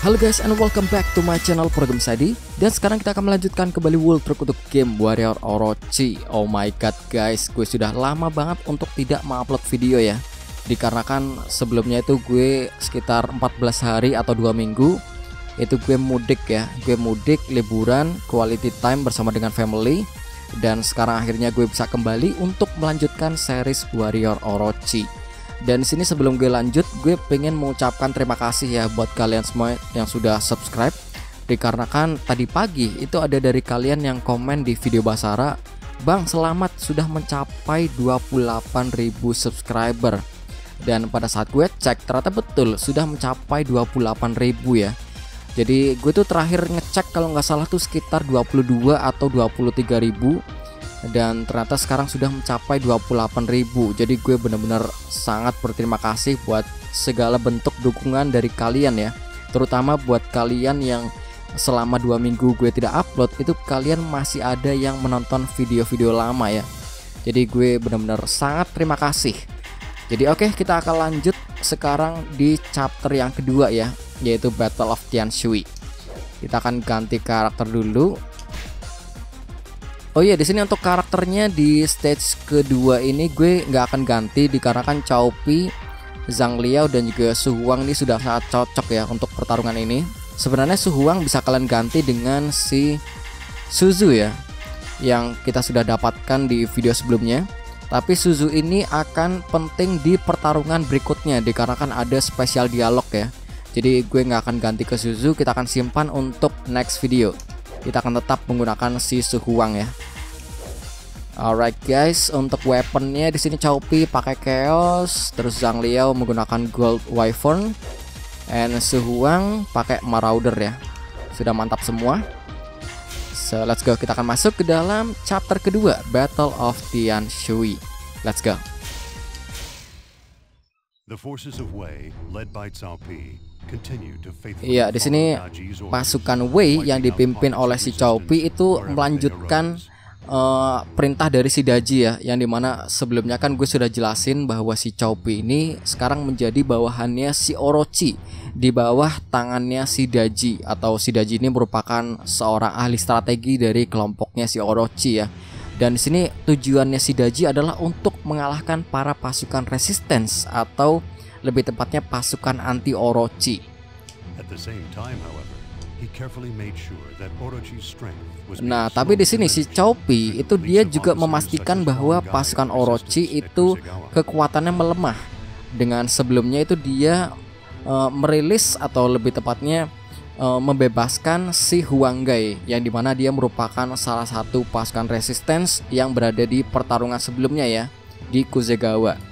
Halo guys and welcome back to my channel Program Sadi. Dan sekarang kita akan melanjutkan kembali World Truck untuk game Warrior Orochi. Oh my god guys, gue sudah lama banget untuk tidak mengupload video ya. Dikarenakan sebelumnya itu gue sekitar 14 hari atau 2 minggu Itu gue mudik ya, gue mudik, liburan, quality time bersama dengan family. Dan sekarang akhirnya gue bisa kembali untuk melanjutkan series Warrior Orochi dan sini sebelum gue lanjut, gue pengen mengucapkan terima kasih ya buat kalian semua yang sudah subscribe. Dikarenakan tadi pagi itu ada dari kalian yang komen di video Basara, Bang selamat sudah mencapai 28.000 subscriber. Dan pada saat gue cek ternyata betul sudah mencapai 28.000 ya. Jadi gue tuh terakhir ngecek kalau nggak salah tuh sekitar 22 atau 23 ribu dan ternyata sekarang sudah mencapai 28.000 jadi gue benar-benar sangat berterima kasih buat segala bentuk dukungan dari kalian ya. Terutama buat kalian yang selama dua minggu gue tidak upload itu kalian masih ada yang menonton video-video lama ya. Jadi gue benar-benar sangat terima kasih. Jadi oke okay, kita akan lanjut sekarang di chapter yang kedua ya yaitu Battle of Tianshui kita akan ganti karakter dulu Oh iya di sini untuk karakternya di stage kedua ini gue nggak akan ganti dikarenakan Chaupi, Zhang Liao dan juga Su Huang ini sudah sangat cocok ya untuk pertarungan ini. Sebenarnya Su Huang bisa kalian ganti dengan si Suzu ya yang kita sudah dapatkan di video sebelumnya. Tapi Suzu ini akan penting di pertarungan berikutnya dikarenakan ada spesial dialog ya. Jadi gue nggak akan ganti ke Suzu, kita akan simpan untuk next video kita akan tetap menggunakan si Suhuang ya. Alright guys, untuk weaponnya di sini Chaupi pakai Chaos, terus Zhang Liao menggunakan Gold Wyvern, and Suhuang pakai Marauder ya. Sudah mantap semua. So let's go, kita akan masuk ke dalam chapter kedua, Battle of Tian Shui. Let's go. The forces of Wei, led by Cao Pi, Iya, di sini pasukan Wei yang dipimpin oleh si Cao Pi itu melanjutkan uh, perintah dari si Daji ya, yang di mana sebelumnya kan gue sudah jelasin bahwa si Cao Pi ini sekarang menjadi bawahannya si Orochi di bawah tangannya si Daji atau si Daji ini merupakan seorang ahli strategi dari kelompoknya si Orochi ya. Dan di sini tujuannya si Daji adalah untuk mengalahkan para pasukan resistance atau lebih tepatnya pasukan anti Orochi. Nah, tapi di sini si Choupi itu dia juga memastikan bahwa pasukan Orochi itu kekuatannya melemah. Dengan sebelumnya itu dia uh, merilis atau lebih tepatnya uh, membebaskan si Huanggai yang di mana dia merupakan salah satu pasukan resistance yang berada di pertarungan sebelumnya ya di Kuzegawa.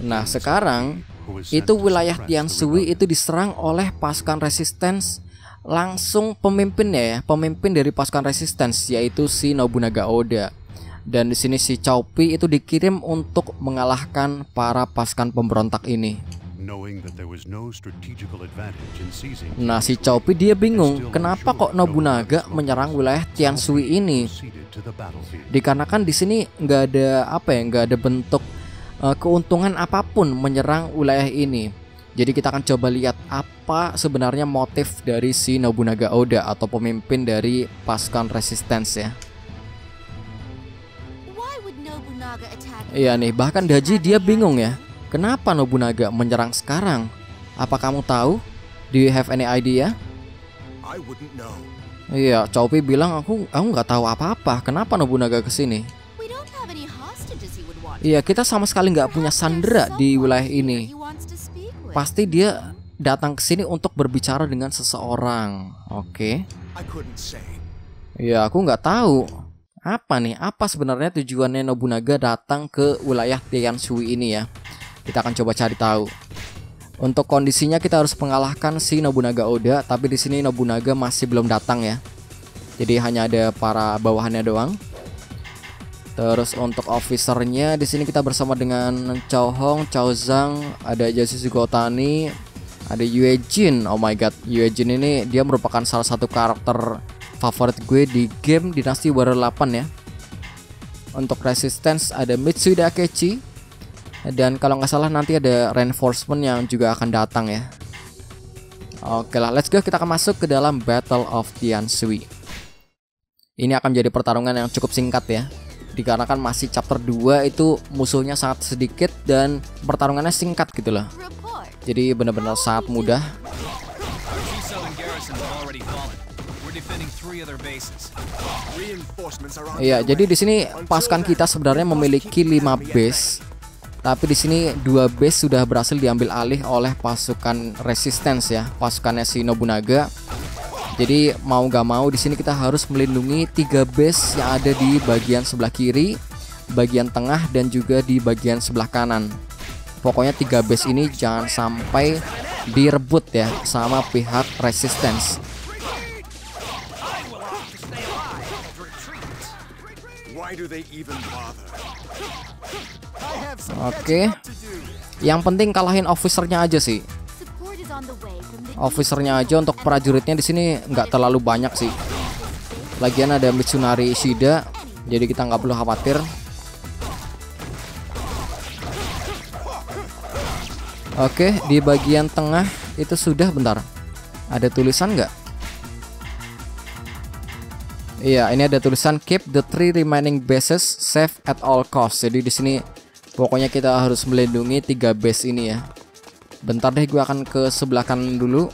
Nah sekarang itu wilayah Tian Shui itu diserang oleh pasukan resistance langsung pemimpinnya ya pemimpin dari pasukan resistance yaitu si Nobunaga Oda dan di sini si Cao Pi itu dikirim untuk mengalahkan para pasukan pemberontak ini. Nah si Chaupi dia bingung kenapa kok Nobunaga menyerang wilayah Tianshui ini? Dikarenakan di sini nggak ada apa ya nggak ada bentuk uh, keuntungan apa pun menyerang wilayah ini. Jadi kita akan coba lihat apa sebenarnya motif dari si Nobunaga Oda atau pemimpin dari pasukan resistance ya. Iya nih, bahkan Daji dia bingung ya. Kenapa Nobunaga menyerang sekarang? Apa kamu tahu? Do you have any idea? Iya, Choupi bilang aku aku nggak tahu apa-apa. Kenapa Nobunaga ke sini? Iya, kita sama sekali nggak punya sandera di wilayah ini. Pasti dia datang ke sini untuk berbicara dengan seseorang. Oke. Okay. Iya, aku nggak tahu. Apa nih? Apa sebenarnya tujuannya Nobunaga datang ke wilayah Tianshui ini ya? Kita akan coba cari tahu. Untuk kondisinya kita harus mengalahkan si Nobunaga Oda, tapi di sini Nobunaga masih belum datang ya. Jadi hanya ada para bawahannya doang. Terus untuk officernya di sini kita bersama dengan Chao Hong, Chao Zhang, ada Jasusu Gotani, ada Yue Jin. Oh my god, Yue Jin ini dia merupakan salah satu karakter favorit gue di game Dinasti Warrior 8 ya. Untuk resistance ada Mitsuda Akechi, Dan kalau nggak salah nanti ada reinforcement yang juga akan datang ya. Oke lah, let's go kita akan masuk ke dalam Battle of Tian Sui. Ini akan menjadi pertarungan yang cukup singkat ya. Dikarenakan masih chapter 2 itu musuhnya sangat sedikit dan pertarungannya singkat gitu loh. Jadi benar-benar sangat mudah. Iya, jadi di sini pasukan kita sebenarnya memiliki 5 base. Tapi di sini dua base sudah berhasil diambil alih oleh pasukan resistance ya, pasukannya si Nobunaga jadi mau gak mau di sini kita harus melindungi tiga base yang ada di bagian sebelah kiri, bagian tengah dan juga di bagian sebelah kanan. Pokoknya tiga base ini jangan sampai direbut ya sama pihak resistance. Oke. Yang penting kalahin officernya aja sih. Officernya aja untuk prajuritnya di sini nggak terlalu banyak sih. Lagian ada Mitsunari Ishida jadi kita nggak perlu khawatir. Oke di bagian tengah itu sudah bentar. Ada tulisan nggak? Iya ini ada tulisan keep the three remaining bases safe at all cost jadi di sini pokoknya kita harus melindungi tiga base ini ya. Bentar deh gue akan ke sebelah kanan dulu.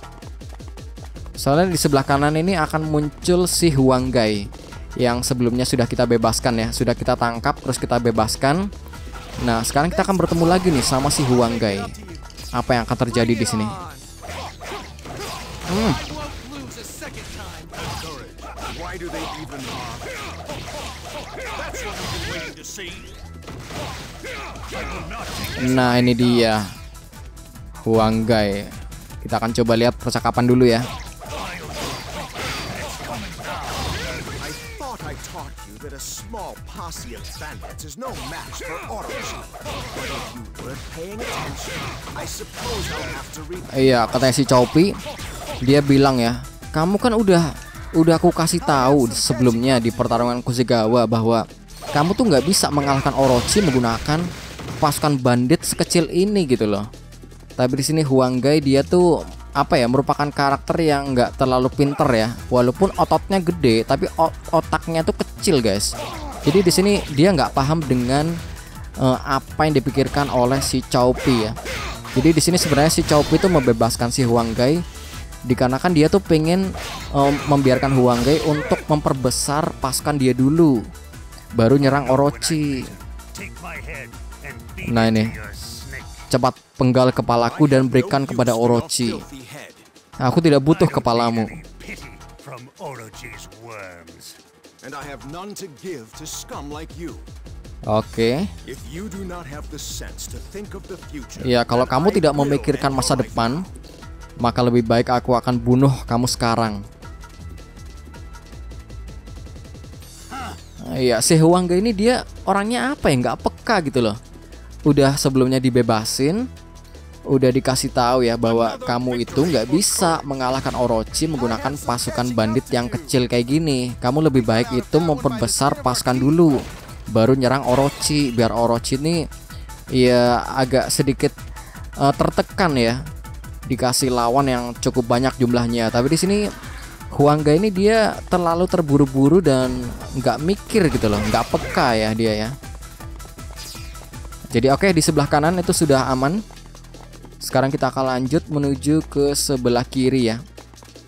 Soalnya di sebelah kanan ini akan muncul si Huanggai Yang sebelumnya sudah kita bebaskan ya. Sudah kita tangkap terus kita bebaskan. Nah sekarang kita akan bertemu lagi nih sama si Huanggai Apa yang akan terjadi di sini? Hmm. Nah ini dia Huanggai. Kita akan coba lihat percakapan dulu ya. Iya, katanya si Chopi, dia bilang ya, kamu kan udah udah aku kasih tahu sebelumnya di pertarungan Kuzigawa bahwa kamu tuh nggak bisa mengalahkan Orochi menggunakan pasukan bandit sekecil ini gitu loh. Tapi di sini Huanggai dia tuh apa ya merupakan karakter yang nggak terlalu pinter ya. Walaupun ototnya gede tapi otaknya tuh kecil guys. Jadi di sini dia nggak paham dengan uh, apa yang dipikirkan oleh si Chaupi ya. Jadi di sini sebenarnya si Chaupi itu membebaskan si Huanggai dikarenakan dia tuh pengen um, membiarkan Huanggai untuk memperbesar pasukan dia dulu baru nyerang Orochi nah ini Cepat penggal kepalaku dan berikan kepada Orochi. Aku tidak butuh kepalamu. Oke. Ya, kalau kamu tidak memikirkan masa depan, maka lebih baik aku akan bunuh kamu sekarang. Iya, si Huangga ini dia orangnya apa ya? Nggak peka gitu loh udah sebelumnya dibebasin udah dikasih tahu ya bahwa kamu itu nggak bisa mengalahkan Orochi menggunakan pasukan bandit yang kecil kayak gini. Kamu lebih baik itu memperbesar pasukan dulu, baru nyerang Orochi biar Orochi ini ya agak sedikit uh, tertekan ya. Dikasih lawan yang cukup banyak jumlahnya. Tapi di sini Huangga ini dia terlalu terburu-buru dan nggak mikir gitu loh, nggak peka ya dia ya. Jadi oke okay, di sebelah kanan itu sudah aman. Sekarang kita akan lanjut menuju ke sebelah kiri ya.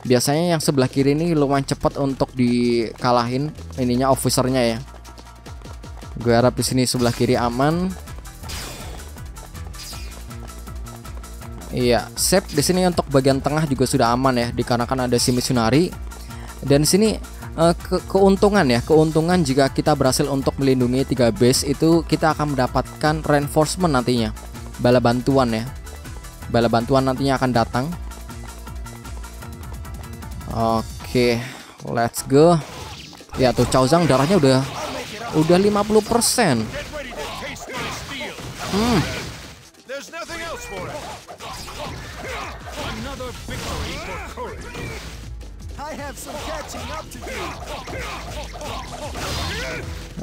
Biasanya yang sebelah kiri ini lumayan cepat untuk dikalahin ininya officernya ya. Gue harap di sini sebelah kiri aman. Iya, save di sini untuk bagian tengah juga sudah aman ya, dikarenakan ada si Mitsunari. Dan di sini uh, ke keuntungan ya keuntungan jika kita berhasil untuk melindungi tiga base itu kita akan mendapatkan reinforcement nantinya. Bala bantuan ya. Bala bantuan nantinya akan datang. Oke let's go. Ya tuh Zhang darahnya udah udah 50% hmm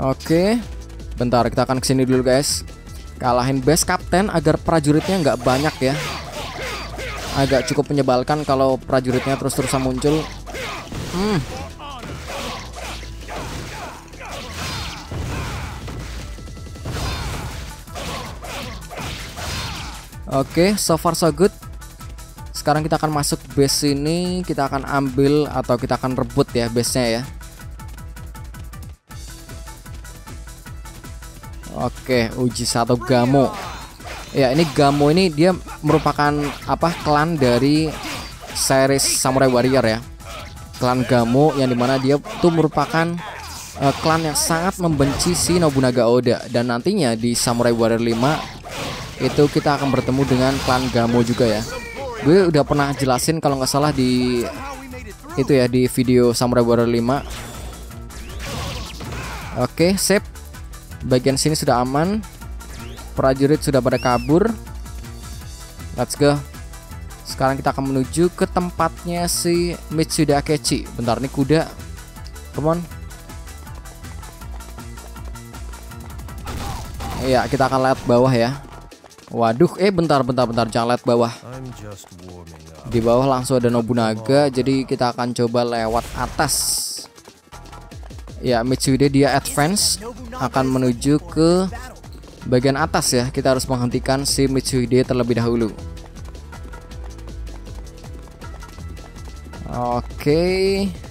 Oke. Bentar, kita akan ke sini dulu guys. Kalahin base captain agar prajuritnya nggak banyak ya. Agak cukup menyebalkan kalau prajuritnya terus-terusan muncul. Hmm. Oke, okay, so far so good. Sekarang kita akan masuk base ini, kita akan ambil atau kita akan rebut ya base-nya ya. Oke, uji satu Gamo. Ya, ini Gamo ini dia merupakan apa? Klan dari series Samurai Warrior ya. Klan Gamo yang di mana dia tuh merupakan uh, klan yang sangat membenci si Nobunaga Oda dan nantinya di Samurai Warrior 5 itu kita akan bertemu dengan klan Gamo juga ya gue udah pernah jelasin kalau nggak salah di itu ya di video Samurai Warrior 5 oke sip. Bagian sini sudah aman. Prajurit sudah pada kabur. Let's go. Sekarang kita akan menuju ke tempatnya si Mitsuda Akechi. Bentar nih kuda. Come on. Iya, kita akan lihat bawah ya. Waduh, eh bentar bentar bentar jangan lihat bawah. Di bawah langsung ada Nobunaga, jadi kita akan coba lewat atas. Ya, Mitsude dia advance akan menuju ke bagian atas ya. Kita harus menghentikan si Mitsude terlebih dahulu. Oke. Okay.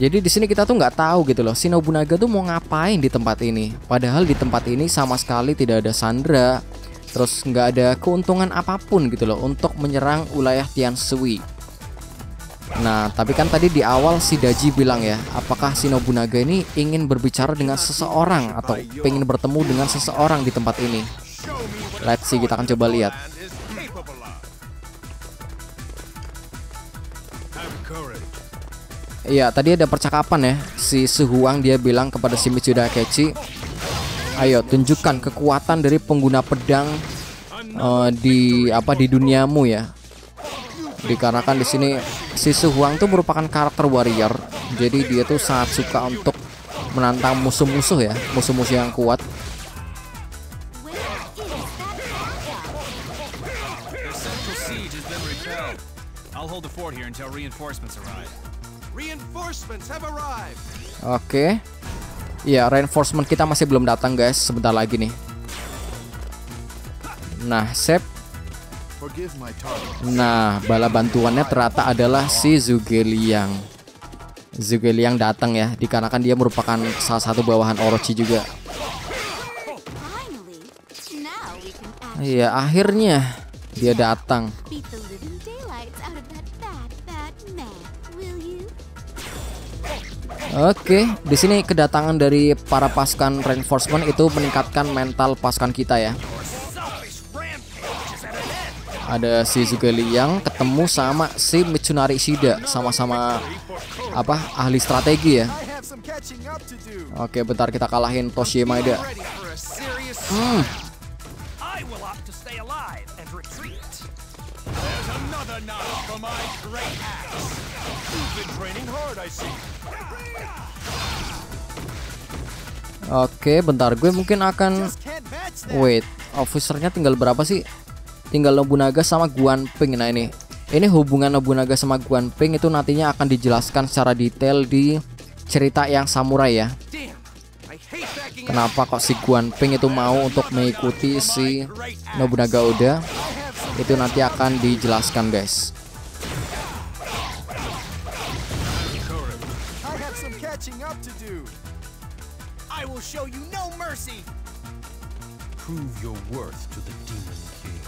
Jadi di sini kita tuh nggak tahu gitu loh, si Nobunaga tuh mau ngapain di tempat ini. Padahal di tempat ini sama sekali tidak ada Sandra, terus nggak ada keuntungan apa pun gitu loh untuk menyerang wilayah Tian Sui. Nah, tapi kan tadi di awal si Daji bilang ya, apakah si Nobunaga ini ingin berbicara dengan seseorang atau pengen bertemu dengan seseorang di tempat ini? Let's see, kita akan coba lihat. Iya, tadi ada percakapan ya. Si Suhuang dia bilang kepada si Mitsuda Akechi, "Ayo tunjukkan kekuatan dari pengguna pedang uh, di apa di duniamu ya." Dikarenakan di sini si Suhuang tuh merupakan karakter warrior. Jadi dia tuh sangat suka untuk menantang musuh-musuh ya, musuh-musuh yang kuat. I'll. Oke. Ya, reinforcement kita masih belum datang, guys. Sebentar lagi nih. Nah, sep. Nah, bala bantuannya ternyata adalah si Zugeliang. Zugeliang datang ya, dikarenakan dia merupakan salah satu bawahan Orochi juga. Iya, akhirnya dia datang. Oke, di sini kedatangan dari para pasukan reinforcement itu meningkatkan mental pasukan kita ya. Ada si Zugali yang ketemu sama si Mitsunari Shida, sama-sama apa ahli strategi ya. Oke, bentar kita kalahin Toshie Maeda. Hmm. Oke, bentar gue mungkin akan wait. Officernya tinggal berapa sih? Tinggal Nobunaga sama Guan Ping. Nah ini, ini hubungan Nobunaga sama Guan Ping itu nantinya akan dijelaskan secara detail di cerita yang samurai ya. Kenapa kok si Guan Ping itu mau untuk mengikuti si Nobunaga Oda? Itu nanti akan dijelaskan guys. I will show you no mercy. Prove your worth to the Demon King.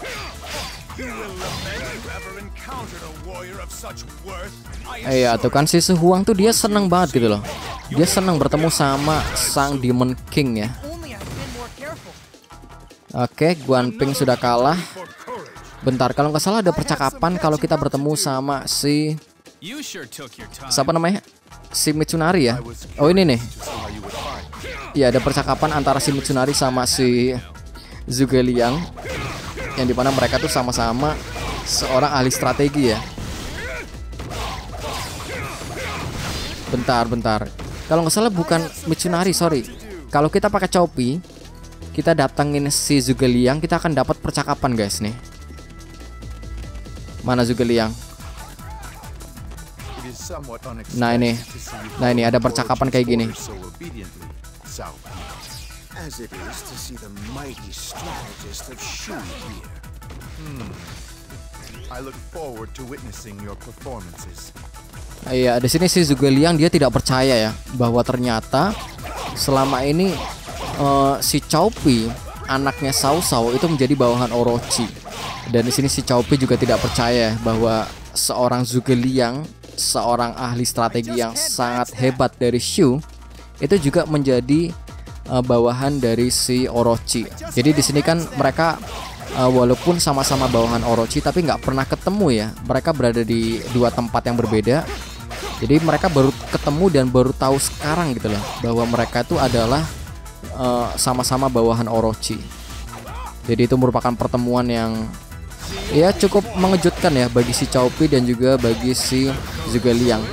You will lament you ever encountered a warrior of such worth. Iya, tuh kan si Suhuang tuh dia seneng banget gitu loh. Dia seneng bertemu sama sang Demon King ya. Oke, Guan Ping sudah kalah. Bentar, kalau nggak salah ada percakapan kalau kita bertemu sama si siapa namanya? Si Mitsunari ya. Oh ini nih. Ya ada percakapan antara si Mitsunari sama si Zugeliang yang di mana mereka tuh sama-sama seorang ahli strategi ya. Bentar, bentar. Kalau nggak salah bukan Mitsunari, sorry. Kalau kita pakai Chopi, kita datangin si Zugeliang, kita akan dapat percakapan guys nih. Mana Zugeliang? Nah ini, nah ini ada percakapan kayak gini. As it is to see the mighty strategist of Shu here. Hmm. I look forward to witnessing your performances. Iya, di sini si Zugeliang dia tidak percaya ya bahwa ternyata selama ini uh, si Chaupi anaknya Sao Sao itu menjadi bawahan Orochi. Dan di sini si Chaupi juga tidak percaya bahwa seorang Zugeliang, seorang ahli strategi yang sangat hebat dari Shu itu juga menjadi uh, bawahan dari si Orochi. Jadi di sini kan mereka uh, walaupun sama-sama bawahan Orochi tapi nggak pernah ketemu ya. Mereka berada di dua tempat yang berbeda. Jadi mereka baru ketemu dan baru tahu sekarang gitu loh bahwa mereka itu adalah uh, sama-sama bawahan Orochi. Jadi itu merupakan pertemuan yang ya cukup mengejutkan ya bagi si Chaupi dan juga bagi si Zugaliang.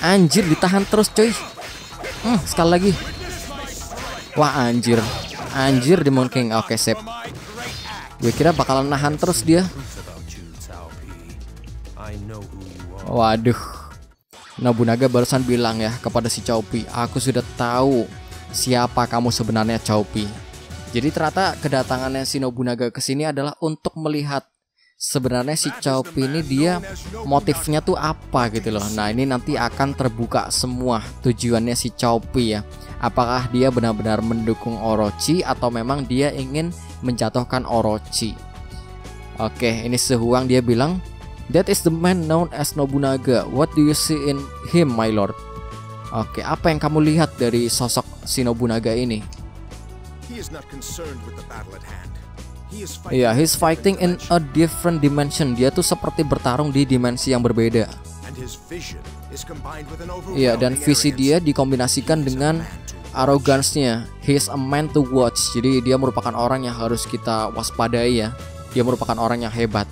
Anjir ditahan terus coy. Hmm, sekali lagi. Wah anjir. Anjir Demon King. Oke, sip. Gue kira bakalan nahan terus dia. Waduh. Nobunaga barusan bilang ya kepada si Chaupi, aku sudah tahu siapa kamu sebenarnya Chaupi. Jadi ternyata kedatangannya si Nobunaga ke sini adalah untuk melihat sebenarnya si Chaupi ini dia motifnya tuh apa gitu loh. Nah, ini nanti akan terbuka semua tujuannya si Chaupi ya. Apakah dia benar-benar mendukung Orochi atau memang dia ingin menjatuhkan Orochi? Oke, ini sehuang dia bilang, "That is the man known as Nobunaga. What do you see in him, my lord?" Oke, apa yang kamu lihat dari sosok si Nobunaga ini? He is not concerned with the battle at hand. Iya, yeah, he's fighting in a different dimension. Dia tuh seperti bertarung di dimensi yang berbeda. Iya, yeah, dan visi dia dikombinasikan dengan arogansnya. He's a man to watch. Jadi dia merupakan orang yang harus kita waspadai ya. Dia merupakan orang yang hebat.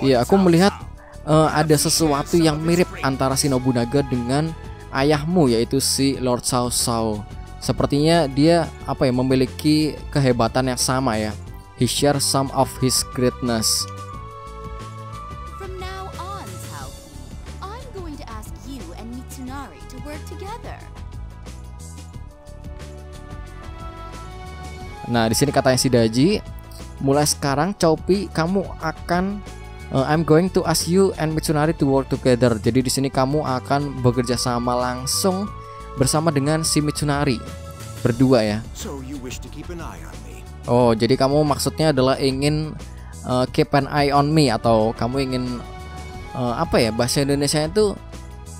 Iya, aku melihat uh, ada sesuatu yang mirip antara si Nobunaga dengan ayahmu yaitu si Lord Sao Sao. Sepertinya dia apa ya memiliki kehebatan yang sama ya. He share some of his greatness. Nah, di sini katanya si Daji, mulai sekarang Chopi kamu akan uh, I'm going to ask you and Mitsunari to work together. Jadi di sini kamu akan bekerja sama langsung bersama dengan si Mitsunari berdua ya. Oh, jadi kamu maksudnya adalah ingin uh, keep an eye on me atau kamu ingin uh, apa ya bahasa Indonesia itu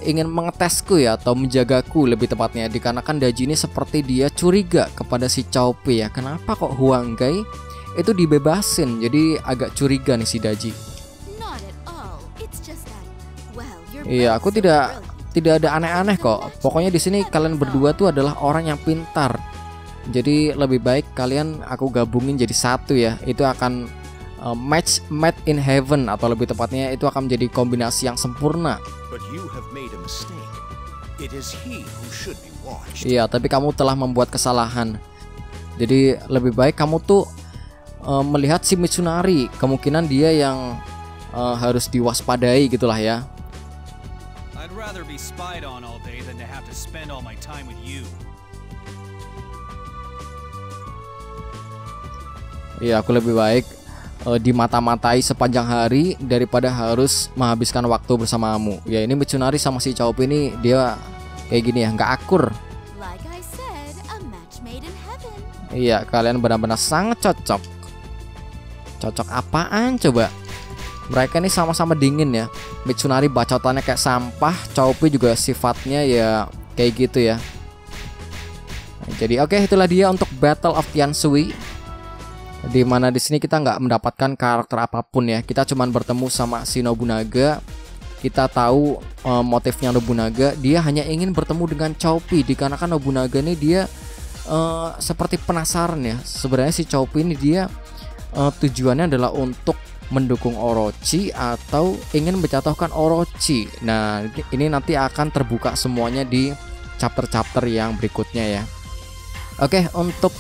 ingin mengetesku ya atau menjagaku lebih tepatnya dikarenakan Daji ini seperti dia curiga kepada si Chaupe ya. Kenapa kok Huang Gai itu dibebasin? Jadi agak curiga nih si Daji. Iya, aku tidak tidak ada aneh-aneh kok. Pokoknya di sini kalian berdua tuh adalah orang yang pintar. Jadi lebih baik kalian aku gabungin jadi satu ya. Itu akan uh, match made in heaven atau lebih tepatnya itu akan menjadi kombinasi yang sempurna. Iya, tapi kamu telah membuat kesalahan. Jadi lebih baik kamu tuh uh, melihat si Mitsunari, kemungkinan dia yang uh, harus diwaspadai gitulah ya rather be spied on all day than to have to spend all my time with you. Iya, aku lebih baik uh, dimata-matai sepanjang hari daripada harus menghabiskan waktu bersamamu. Ya ini Mitsunari sama si Chaup ini dia kayak gini ya, nggak akur. Like said, iya, kalian benar-benar sangat cocok. Cocok apaan coba? Mereka ini sama-sama dingin ya. Mitsunari bacotannya kayak sampah Chaupi juga sifatnya ya kayak gitu ya. Jadi oke okay, itulah dia untuk Battle of Tiansui. Di mana di sini kita nggak mendapatkan karakter apa pun ya. Kita cuman bertemu sama si Nobunaga. Kita tahu uh, motifnya Nobunaga. Dia hanya ingin bertemu dengan Chaupi dikarenakan Nobunaga ini dia uh, seperti penasaran ya. Sebenarnya si Chaupi ini dia uh, tujuannya adalah untuk mendukung Orochi atau ingin menjatuhkan Orochi. Nah, ini nanti akan terbuka semuanya di chapter-chapter yang berikutnya ya. Oke, untuk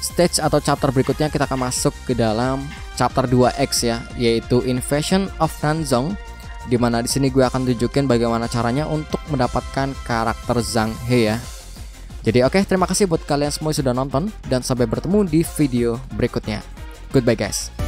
stage atau chapter berikutnya kita akan masuk ke dalam chapter 2X ya, yaitu Invasion of Ranzong di mana di sini gue akan tunjukin bagaimana caranya untuk mendapatkan karakter Zhang He ya. Jadi oke, terima kasih buat kalian semua yang sudah nonton dan sampai bertemu di video berikutnya. Goodbye guys.